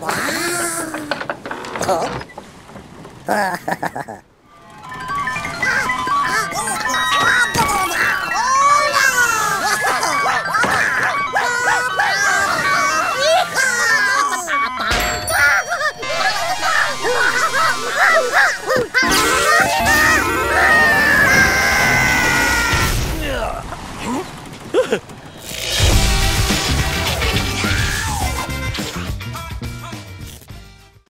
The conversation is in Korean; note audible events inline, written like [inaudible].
와우. 어? [laughs] 어? Huh?